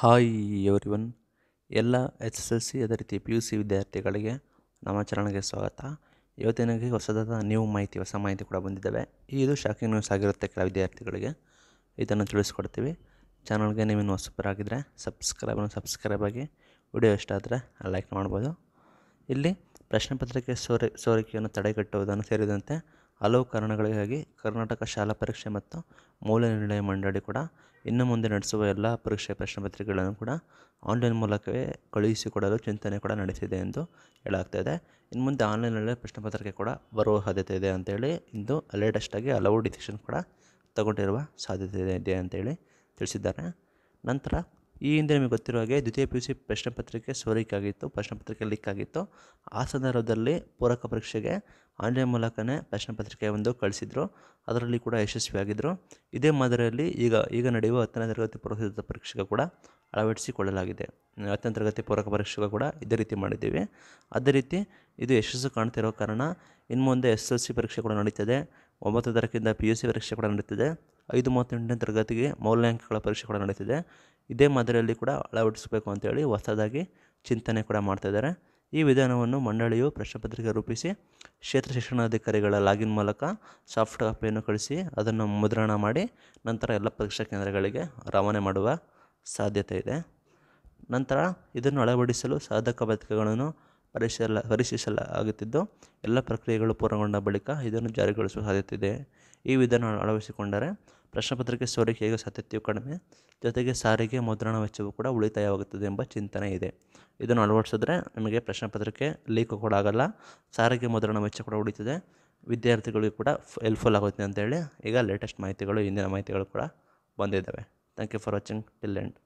Hi everyone. ಎಲ್ಲ S S L C ಅದೇ ರೀತಿ ಪಿ ಯು ಸಿ ವಿದ್ಯಾರ್ಥಿಗಳಿಗೆ ನಮ್ಮ ಸ್ವಾಗತ. ಇವತ್ತಿನಗೆ ಹೊಸದಾದ ನ್ಯೂ ಮಾಹಿತಿ, ಹೊಸ ಮಾಹಿತಿ ಕೂಡ ಬಂದಿದ್ದಾವೆ. ಇದು ಶಾಕಿಂಗ್ ನ್ಯೂಸ್ ಆಗಿರುತ್ತೆ ಕೆಲ ವಿದ್ಯಾರ್ಥಿಗಳಿಗೆ. ಇದನ್ನು ತಿಳಿಸ್ಕೊಡ್ತೀವಿ. ಚಾನಲ್ಗೆ ನೀವಿನ್ನು ಹೊಸಬರಾಗಿದ್ದರೆ ಸಬ್ಸ್ಕ್ರೈಬ್ ಸಬ್ಸ್ಕ್ರೈಬ್ ಆಗಿ ವಿಡಿಯೋ ಇಷ್ಟ ಆದರೆ ಲೈಕ್ ಮಾಡ್ಬೋದು. ಇಲ್ಲಿ ಪ್ರಶ್ನೆ ಪತ್ರಿಕೆ ಸೋರಿ, ಸೋರಿಕೆಯನ್ನು ತಡೆಗಟ್ಟುವುದನ್ನು ಸೇರಿದಂತೆ ಹಲವು ಕಾರಣಗಳಿಗಾಗಿ ಕರ್ನಾಟಕ ಶಾಲಾ ಪರೀಕ್ಷೆ ಮತ್ತು ಮೌಲ್ಯ ನಿರ್ಣಯ ಮಂಡಳಿ ಕೂಡ ಇನ್ನು ಮುಂದೆ ನಡೆಸುವ ಎಲ್ಲ ಪರೀಕ್ಷೆ ಪ್ರಶ್ನೆ ಪತ್ರಿಕೆಗಳನ್ನು ಕೂಡ ಆನ್ಲೈನ್ ಮೂಲಕವೇ ಕಳುಹಿಸಿಕೊಡಲು ಚಿಂತನೆ ಕೂಡ ನಡೆಸಿದೆ ಎಂದು ಹೇಳಲಾಗ್ತಾಯಿದೆ. ಇನ್ನು ಮುಂದೆ ಆನ್ಲೈನಲ್ಲೇ ಪ್ರಶ್ನೆ ಪತ್ರಿಕೆ ಕೂಡ ಬರುವ ಸಾಧ್ಯತೆ ಇದೆ ಅಂತೇಳಿ ಇಂದು ಲೇಟೆಸ್ಟಾಗಿ ಹಲವು ಡಿಸಿಷನ್ ಕೂಡ ತಗೊಂಡಿರುವ ಸಾಧ್ಯತೆ ಇದೆ ಅಂತೇಳಿ ತಿಳಿಸಿದ್ದಾರೆ. ನಂತರ ಈ ಹಿಂದೆ ನಿಮಗೆ ಗೊತ್ತಿರುವ ಹಾಗೆ ದ್ವಿತೀಯ ಪಿ ಯು ಸಿ ಪ್ರಶ್ನೆ ಪತ್ರಿಕೆ ಸೋರಿಕೆ ಆಗಿತ್ತು ಪ್ರಶ್ನೆ ಪತ್ರಿಕೆ ಲೀಕ್ ಆಗಿತ್ತು. ಆ ಸಂದರ್ಭದಲ್ಲಿ ಪೂರಕ ಪರೀಕ್ಷೆಗೆ ಆನ್ಲೈನ್ ಮೂಲಕವೇ ಪ್ರಶ್ನೆ ಪತ್ರಿಕೆ ಒಂದು ಕಳಿಸಿದ್ರು. ಅದರಲ್ಲಿ ಕೂಡ ಯಶಸ್ವಿಯಾಗಿದ್ದರು ಇದೇ ಮಾದರಿಯಲ್ಲಿ ಈಗ ಈಗ ನಡೆಯುವ ಹತ್ತನೇ ತರಗತಿ ಪೂರ್ವ ಪರೀಕ್ಷೆಗೆ ಕೂಡ ಅಳವಡಿಸಿಕೊಳ್ಳಲಾಗಿದೆ. ಹತ್ತನೇ ತರಗತಿ ಪೂರಕ ಪರೀಕ್ಷೆಗೂ ಕೂಡ ಇದೇ ರೀತಿ ಮಾಡಿದ್ದೀವಿ. ಅದೇ ರೀತಿ ಇದು ಯಶಸ್ಸು ಕಾಣ್ತಿರೋ ಕಾರಣ ಇನ್ನು ಮುಂದೆ ಎಸ್ ಎಲ್ ಸಿ ಪರೀಕ್ಷೆ ಕೂಡ ನಡೀತದೆ. ಒಂಬತ್ತು ತಾರೀಕಿಂದ ಪಿ ಯು ಸಿ ಪರೀಕ್ಷೆ ಕೂಡ ನಡೀತಿದೆ. ಐದು, ಮೂವತ್ತೆಂಟನೇ ತರಗತಿಗೆ ಮೌಲ್ಯಾಂಕಗಳ ಪರೀಕ್ಷೆ ಕೂಡ ನಡೀತಿದೆ. ಇದೇ ಮಾದರಿಯಲ್ಲಿ ಕೂಡ ಅಳವಡಿಸಬೇಕು ಅಂತೇಳಿ ಹೊಸದಾಗಿ ಚಿಂತನೆ ಕೂಡ ಮಾಡ್ತಾಯಿದ್ದಾರೆ ಈ ವಿಧಾನವನ್ನು ಮಂಡಳಿಯು ಪ್ರಶ್ನೆಪತ್ರಿಕೆ ರೂಪಿಸಿ, ಕ್ಷೇತ್ರ ಶಿಕ್ಷಣಾಧಿಕಾರಿಗಳ ಲಾಗಿನ್ ಮೂಲಕ ಸಾಫ್ಟ್ ಕಾಪಿಯನ್ನು ಕಳಿಸಿ ಅದನ್ನು ಮುದ್ರಣ ಮಾಡಿ, ನಂತರ ಎಲ್ಲ ಪರೀಕ್ಷಾ ಕೇಂದ್ರಗಳಿಗೆ ರವಾನೆ ಮಾಡುವ ಸಾಧ್ಯತೆ ಇದೆ. ನಂತರ ಇದನ್ನು ಅಳವಡಿಸಲು ಸಾಧಕ ಬಾಧಕಗಳನ್ನು ಪರಿಶೀಲ ಪರಿಶೀಲಿಸಲಾಗುತ್ತಿದ್ದು, ಎಲ್ಲ ಪ್ರಕ್ರಿಯೆಗಳು ಪೂರ್ಣಗೊಂಡ ಬಳಿಕ ಇದನ್ನು ಜಾರಿಗೊಳಿಸುವ ಸಾಧ್ಯತೆ ಇದೆ ಈ ವಿಧಾನ ಅಳವಡಿಸಿಕೊಂಡರೆ ಪ್ರಶ್ನೆಪತ್ರಿಕೆ ಸೋರಿಕೆಯ ಸಾಧ್ಯತೆಯು ಕಡಿಮೆ. ಜೊತೆಗೆ ಸಾರಿಗೆ ಮುದ್ರಣ ವೆಚ್ಚವೂ ಕೂಡ ಉಳಿತಾಯವಾಗುತ್ತದೆ ಎಂಬ ಚಿಂತನೆ ಇದೆ. ಇದನ್ನು ಅಳವಡಿಸಿದ್ರೆ ನಿಮಗೆ ಪ್ರಶ್ನೆ ಪತ್ರಿಕೆ ಲೀಕು ಕೂಡ ಆಗಲ್ಲ, ಸಾರಿಗೆ ಮುದ್ರಣ ವೆಚ್ಚ ಕೂಡ ಉಳಿತದೆ, ವಿದ್ಯಾರ್ಥಿಗಳಿಗೂ ಕೂಡ ಹೆಲ್ಪ್ಫುಲ್ ಆಗುತ್ತೆ ಅಂತೇಳಿ ಈಗ ಲೇಟೆಸ್ಟ್ ಮಾಹಿತಿಗಳು ಇಂದಿನ ಮಾಹಿತಿಗಳು ಕೂಡ ಬಂದಿದ್ದಾವೆ. Thank you for watching till end